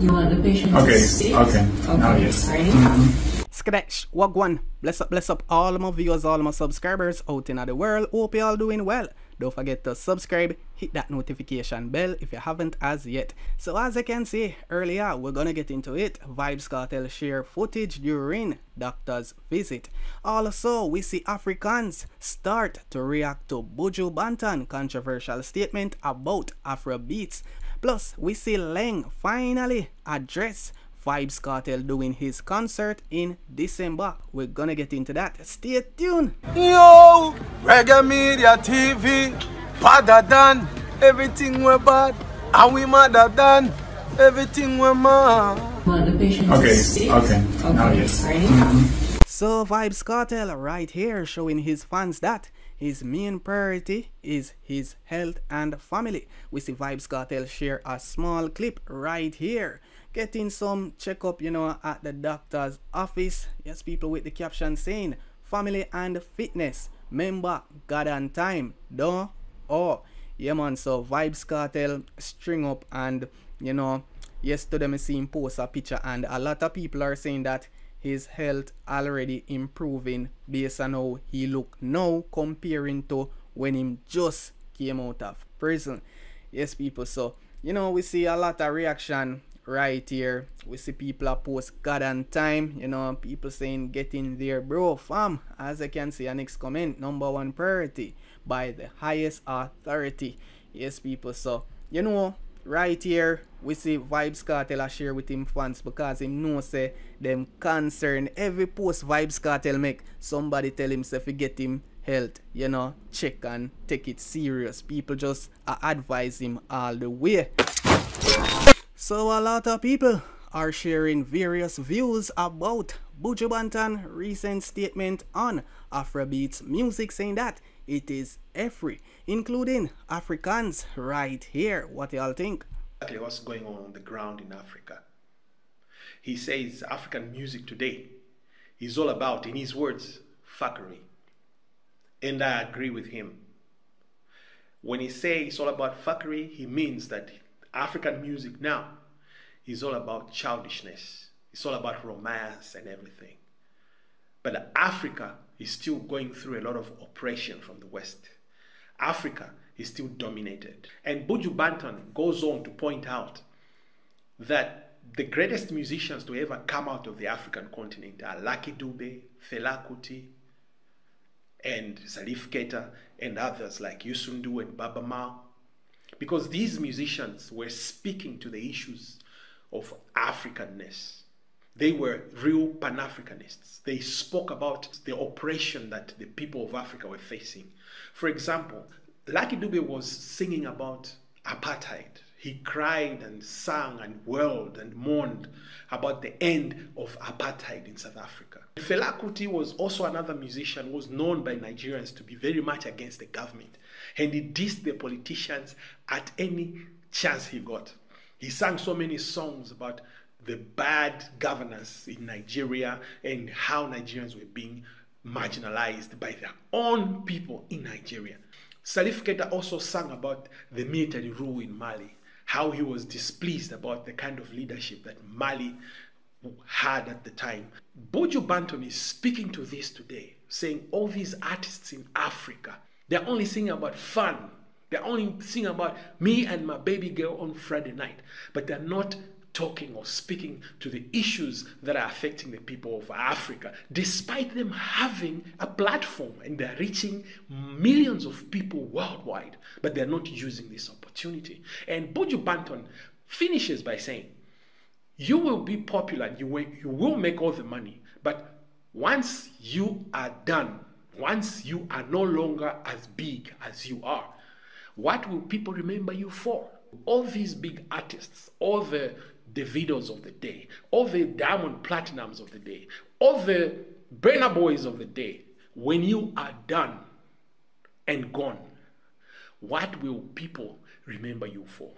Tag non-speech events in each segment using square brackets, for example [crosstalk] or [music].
You want the patient Okay, to sit? okay. Now, yes. Ready? Mm-hmm. Skadetch, Wagwan. Bless up, bless up all my viewers, all my subscribers out in the world. Hope you all doing well. Don't forget to subscribe, hit that notification bell if you haven't as yet. So as I can see earlier, we're gonna get into it. Vybz Kartel share footage during doctor's visit. Also, we see Africans start to react to Buju Banton controversial statement about Afro beats. Plus, we see Laing finally address Vybz Kartel doing his concert in December. We're gonna get into that. Stay tuned. Yo, Reggae Media TV, badder than everything we bad, and we madder than everything we mad. You want the patient Okay, okay. Now, yes. Ready? Mm-hmm. So Vybz Kartel right here showing his fans that his main priority is his health and family. We see Vybz Kartel share a small clip right here. Getting some checkup, you know, at the doctor's office. Yes, people with the caption saying family and fitness. Member, God and time. Don't oh yeah man so Vybz Kartel string up and you know yesterday me see him post a picture and a lot of people are saying that his health already improving based on how he look now comparing to when him just came out of prison. Yes people so you know we see a lot of reaction right here. We see people are post god and time you know people saying get in there bro fam. As i can see a next comment number one priority by the highest authority. Yes people so you know right here we see Vybz Kartel share with him fans because him know say them concern every post Vybz Kartel make somebody tell him say if get him health you know check and take it serious people just uh, advise him all the way so a lot of people are sharing various views about Buju Banton recent statement on Afrobeats music saying that it is every, including Africans right here. What y'all think? Exactly what's going on on the ground in Africa. He says African music today is all about, in his words, fuckery. And I agree with him. When he says it's all about fuckery, he means that African music now is all about childishness. It's all about romance and everything. But Africa is still going through a lot of oppression from the West. Africa is still dominated. And Buju Banton goes on to point out that the greatest musicians to ever come out of the African continent are Lucky Dube, Fela Kuti, and Salif Keita, and others like Youssou N'Dour and Baaba Maal. Because these musicians were speaking to the issues of Africanness. They were real Pan Africanists. They spoke about the oppression that the people of Africa were facing. For example, Lucky Dube was singing about apartheid. He cried and sang and wailed and mourned about the end of apartheid in South Africa. Fela Kuti was also another musician was known by Nigerians to be very much against the government. And he dissed the politicians at any chance he got. He sang so many songs about the bad governance in Nigeria and how Nigerians were being marginalized by their own people in Nigeria. Salif Keita also sang about the military rule in Mali, how he was displeased about the kind of leadership that Mali had at the time. Buju Banton is speaking to this today, saying all these artists in Africa, they're only singing about fun. They're only singing about me and my baby girl on Friday night, but they're not talking or speaking to the issues that are affecting the people of Africa, despite them having a platform and they're reaching millions of people worldwide, but they're not using this opportunity. And Buju Banton finishes by saying, You will be popular, you will, you will make all the money, but once you are done, once you are no longer as big as you are, what will people remember you for? All these big artists, all the Davidos of the day, all the Diamond Platnumz of the day, all the Burna Boys of the day, when you are done and gone, what will people remember you for?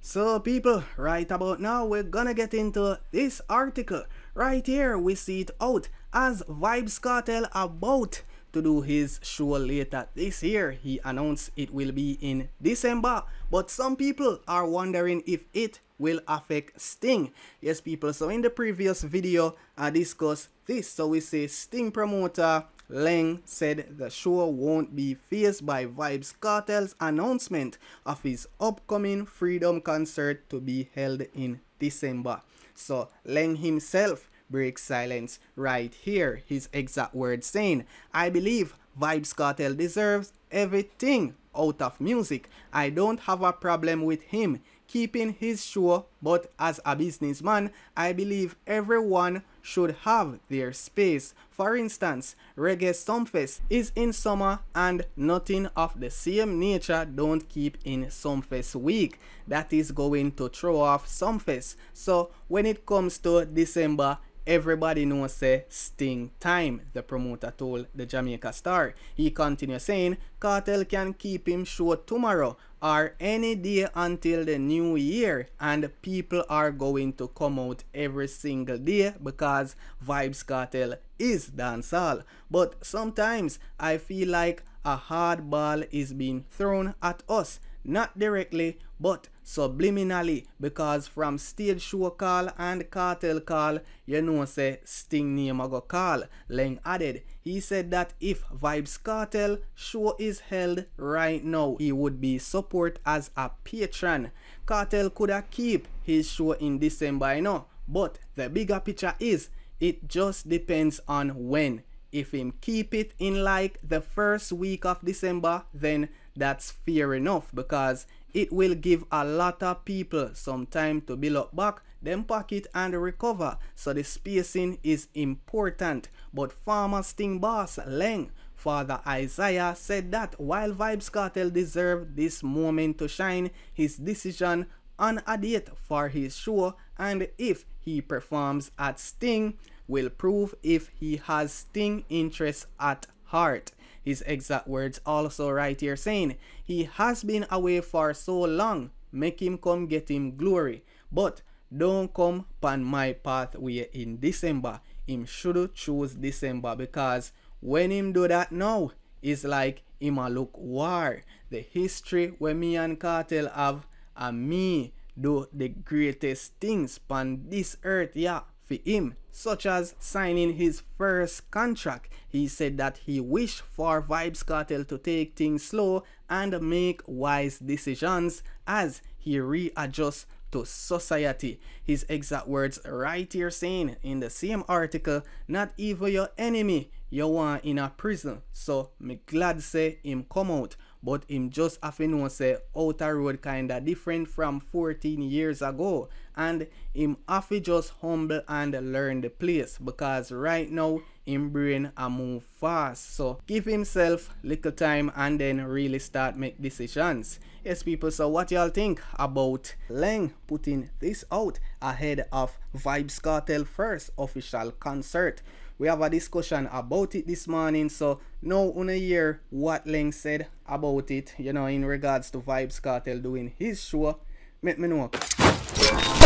So people, right about now we're gonna get into this article. Right here we see it out as Vybz Kartel about to do his show later this year. He announced it will be in December, but some people are wondering if it will affect Sting. Yes, people, so in the previous video, I discussed this. So we say Sting promoter Laing said the show won't be faced by Vybz Kartel's announcement of his upcoming Freedom concert to be held in December. So Laing himself breaks silence right here. His exact words saying, I believe Vybz Kartel deserves everything out of music. I don't have a problem with him keeping his show, but as a businessman, I believe everyone should have their space. For instance, Reggae Sumfest is in summer and nothing of the same nature don't keep in Sumfest week. That is going to throw off Sumfest. So when it comes to December, Everybody knows say Sting time, the promoter told the Jamaica Star. He continued saying Kartel can keep him short tomorrow or any day until the new year and people are going to come out every single day because Vybz Kartel is dancehall. But sometimes I feel like a hard ball is being thrown at us not directly but subliminally because from stage show call and Kartel call you know say sting name a go call. Laing added he said that if Vybz Kartel show is held right now he would be support as a patron. Kartel could have keep his show in December you know. But the bigger picture is it just depends on when. If him keep it in like the first week of December then that's fair enough because it will give a lot of people some time to build up back them pocket and recover so the spacing is important but farmer sting boss Laing Father Isaiah said that while Vybz Kartel deserved this moment to shine, his decision on a date for his show and if he performs at Sting will prove if he has Sting interest at heart. His exact words also right here saying, He has been away for so long, make him come get him glory. But don't come upon my pathway in December. Him should choose December because when him do that now, it's like him a look war. The history where me and Kartel have and me do the greatest things on this earth, yeah for him, such as signing his first contract. He said that he wished for Vybz Kartel to take things slow and make wise decisions as he readjusts to society. His exact words right here saying in the same article, not even your enemy you want in a prison. So me glad say him come out but him just to know say outer road kinda different from 14 years ago. And him have to just humble and learn the place. Because right now him brain a move fast. So give himself little time and then really start make decisions. Yes people so what y'all think about Laing putting this out ahead of Vybz Kartel first official concert we have a discussion about it this morning so now on a hear what Laing said about it you know in regards to Vybz Kartel doing his show let me know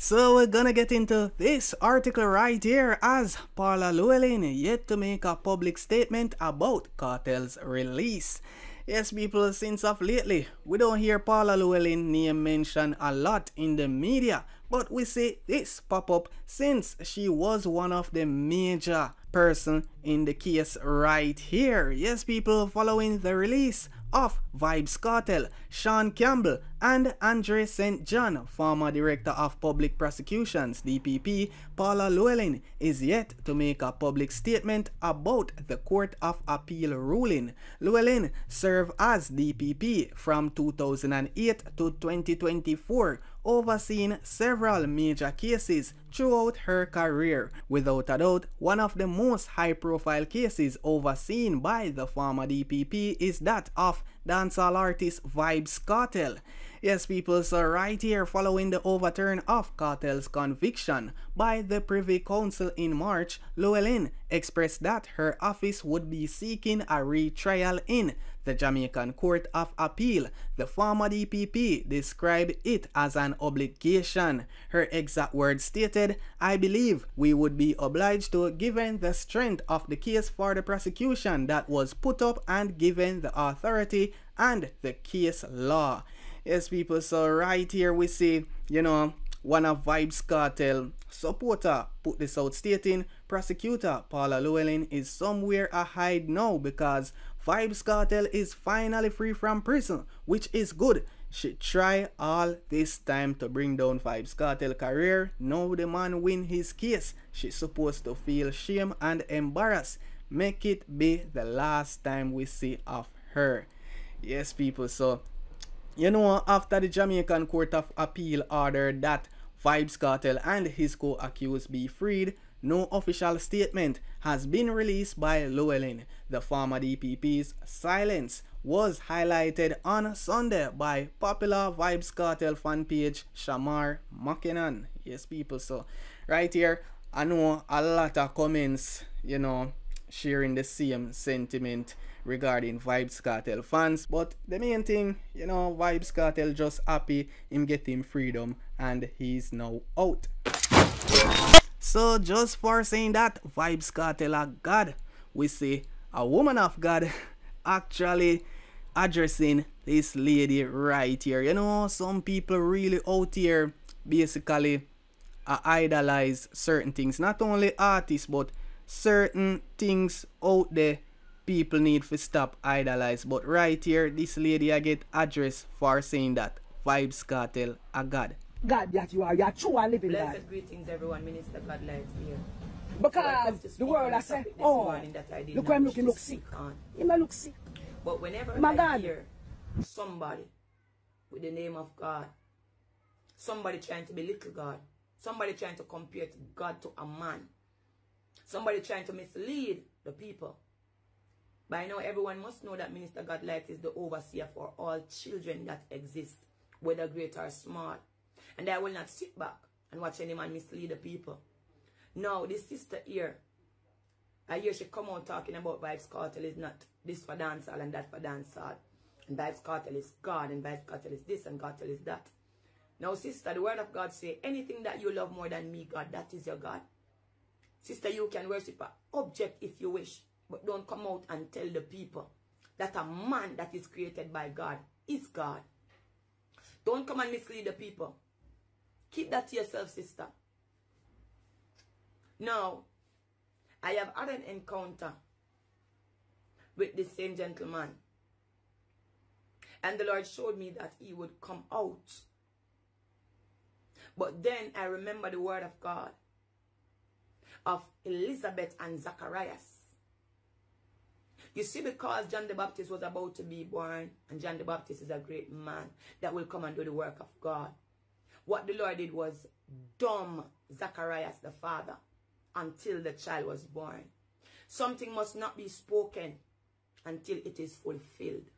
so we're gonna get into this article right here as Paula Llewellyn yet to make a public statement about Kartel's release. Yes, people, since of lately, we don't hear Paula Llewellyn name mentioned a lot in the media, but we see this pop up since she was one of the major person in the case right here. Yes, people, following the release of Vybz Kartel, Sean Campbell, and Andre St. John, former Director of Public Prosecutions, DPP, Paula Llewellyn, is yet to make a public statement about the Court of Appeal ruling. Llewellyn served as DPP from 2008 to 2024 overseen several major cases throughout her career. Without a doubt, one of the most high-profile cases overseen by the former DPP is that of dancehall artist Vybz Kartel. Yes, people, so right here, following the overturn of Kartel's conviction by the Privy Council in March, Llewellyn expressed that her office would be seeking a retrial in the Jamaican Court of Appeal. The former DPP described it as an obligation. Her exact words stated, I believe we would be obliged to given the strength of the case for the prosecution that was put up and given the authority and the case law. Yes, people, so right here we see, you know, one of Vybz Kartel supporter put this out stating prosecutor Paula Llewellyn is somewhere a hide now because Vybz Kartel is finally free from prison, which is good. She try all this time to bring down Vybz Kartel career. Now the man win his case. She's supposed to feel shame and embarrassed. Make it be the last time we see of her. Yes, people. So you know, after the Jamaican Court of Appeal ordered that Vybz Kartel and his co-accused be freed, no official statement has been released by Llewellyn. The former DPP's silence was highlighted on Sunday by popular Vybz Kartel fan page Shamar Mackinnon. Yes, people, so right here, I know a lot of comments, you know, sharing the same sentiment regarding Vybz Kartel fans. But the main thing, you know, Vybz Kartel just happy him getting freedom and he's now out. So just for saying that, Vybz Kartel are God, we see a woman of God [laughs] actually addressing this lady right here. You know, some people really out here basically uh, idolize certain things. Not only artists, but certain things out there people need to stop idolize. But right here, this lady I get address for saying that Vybz Kartel a God. God that you are, you are true and living Blessed God. greetings, everyone. Minister God lives here. Because the world oh, I say, oh, look where I'm looking, look sick. On. He may look sick. But whenever My I God. hear somebody with the name of God, somebody trying to belittle God, somebody trying to compare to God to a man, somebody trying to mislead the people. By now, everyone must know that Minister Godlight is the overseer for all children that exist, whether great or small. And I will not sit back and watch any man mislead the people. Now, this sister here, I hear she come out talking about Vybz Kartel is not this for dancehall and that for dancehall. And Vybz Kartel is God and Vybz Kartel is this and Kartel is that. Now, sister, the word of God say, anything that you love more than me, God, that is your God. Sister, you can worship a object if you wish, but don't come out and tell the people that a man that is created by God is God. Don't come and mislead the people. Keep that to yourself, sister. Now, I have had an encounter with the same gentleman. And the Lord showed me that he would come out. But then I remember the word of God of Elizabeth and Zacharias. You see, because John the Baptist was about to be born, and John the Baptist is a great man that will come and do the work of God. What the Lord did was dumb Zacharias the father until the child was born. Something must not be spoken until it is fulfilled.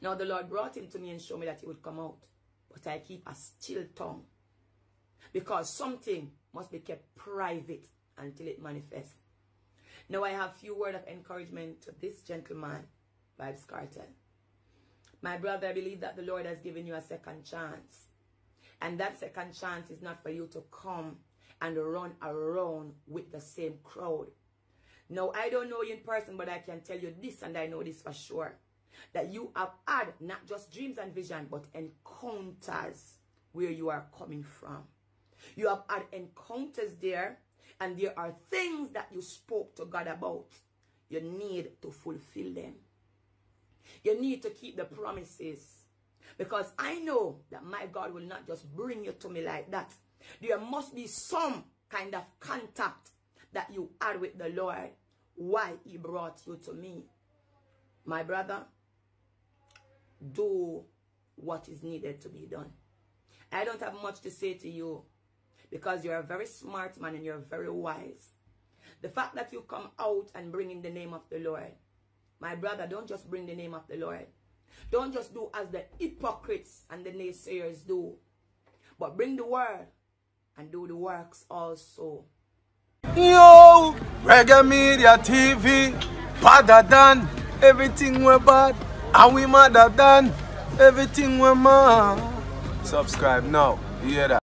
Now the Lord brought him to me and showed me that he would come out. But I keep a still tongue. Because something must be kept private until it manifests. Now I have few word of encouragement to this gentleman, Vybz Kartel. My brother, I believe that the Lord has given you a second chance. And that second chance is not for you to come and run around with the same crowd. Now, I don't know you in person, but I can tell you this, and I know this for sure. That you have had not just dreams and vision, but encounters where you are coming from. You have had encounters there, and there are things that you spoke to God about. You need to fulfill them. You need to keep the promises. Because I know that my God will not just bring you to me like that. There must be some kind of contact that you had with the Lord why he brought you to me. My brother, do what is needed to be done. I don't have much to say to you because you're a very smart man and you're very wise. The fact that you come out and bring in the name of the Lord, my brother, don't just bring the name of the Lord. Don't just do as the hypocrites and the naysayers do, but bring the word and do the works also. Yo, Reggae Media TV, better than everything we're bad, and we madder than everything we're mad. Subscribe now, you hear that?